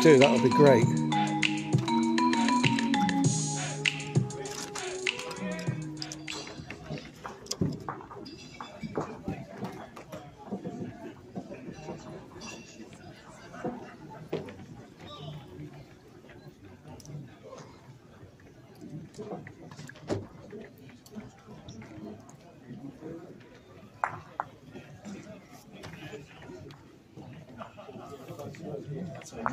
do, that would be great. Yeah, it's all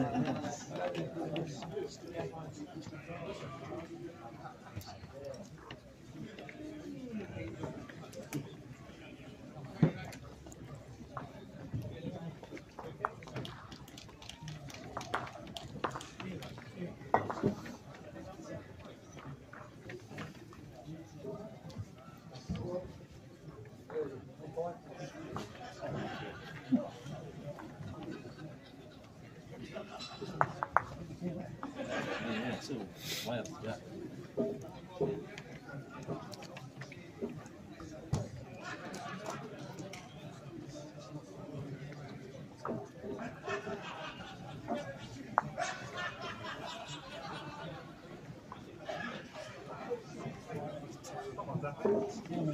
wild, yeah.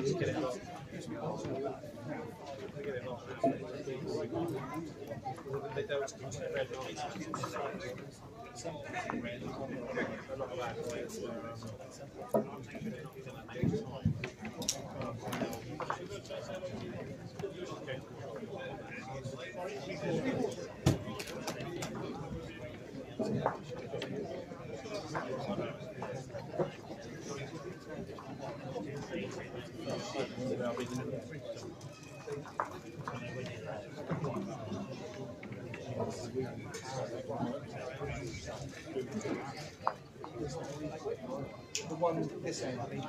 Okay. The one this end, I think.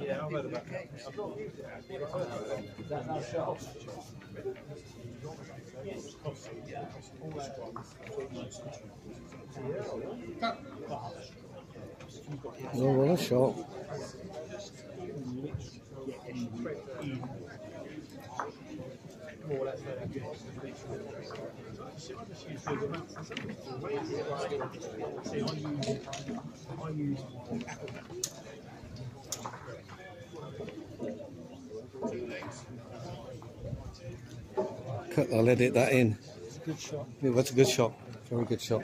Yeah, I've heard about that. Is that now shut? Oh, what a shot. Cut, I'll edit that in. Good shot. Yeah, that's a good shot. Very good shot.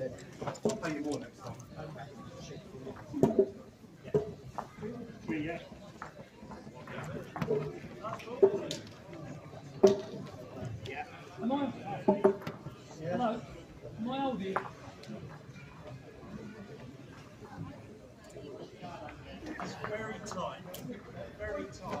I'll pay you more next time. Am I? Hello? It's very tight. Very tight.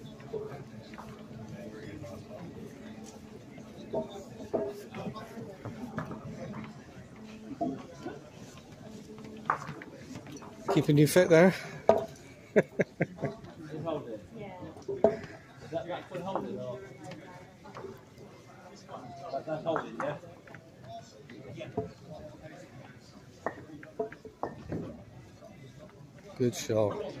Keeping you fit there? Good hold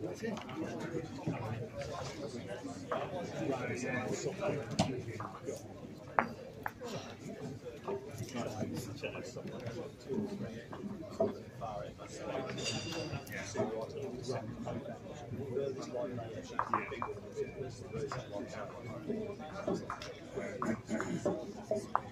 words, wasn't it? That's all right.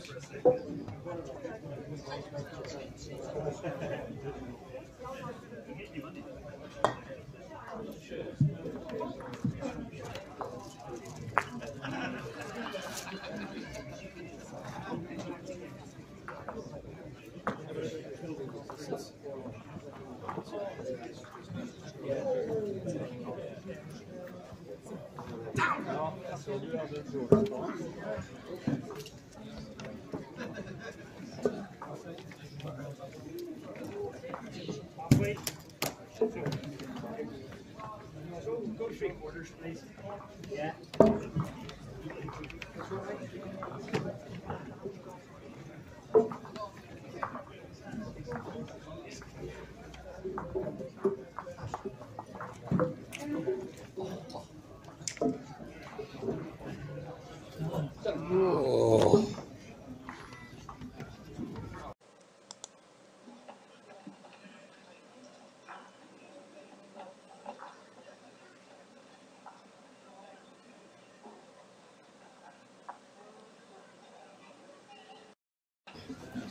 Thank you. Go three quarters, please. Yeah.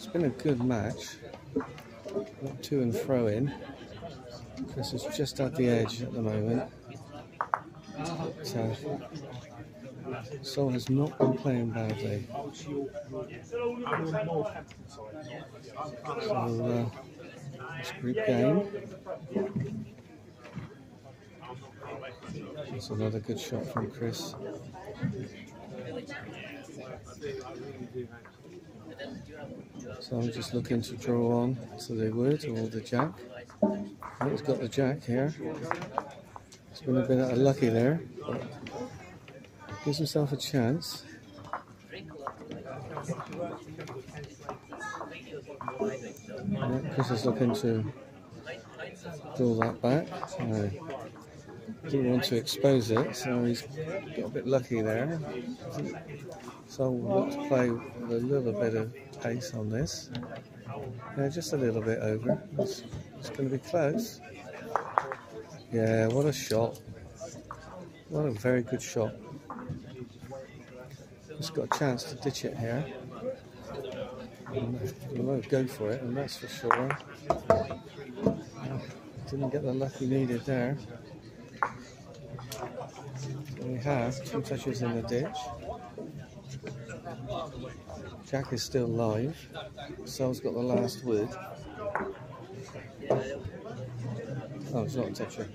It's been a good match. Not to and fro in. Chris is just at the edge at the moment. So, Saul has not been playing badly. So, uh, it's group game. That's another good shot from Chris. So I'm just looking to draw on to the wood or the jack. Oh, he's got the jack here. He's been a bit unlucky there. Gives himself a chance. Yeah, Chris is looking to draw that back. Didn't want to expose it, so he's got a bit lucky there. So we'll look to play with a little bit of pace on this. Yeah, just a little bit over. It's, it's going to be close. Yeah, what a shot. What a very good shot. He's got a chance to ditch it here. He won't go for it, and that's for sure. Didn't get the luck he needed there. We have two touches in the ditch. Jack is still live. Saul's got the last wood. Oh, it's not a toucher.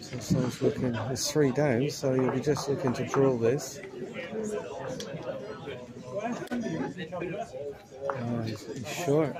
So Saul's looking, there's three down, so you'll be just looking to draw this. Oh, he's, he's short.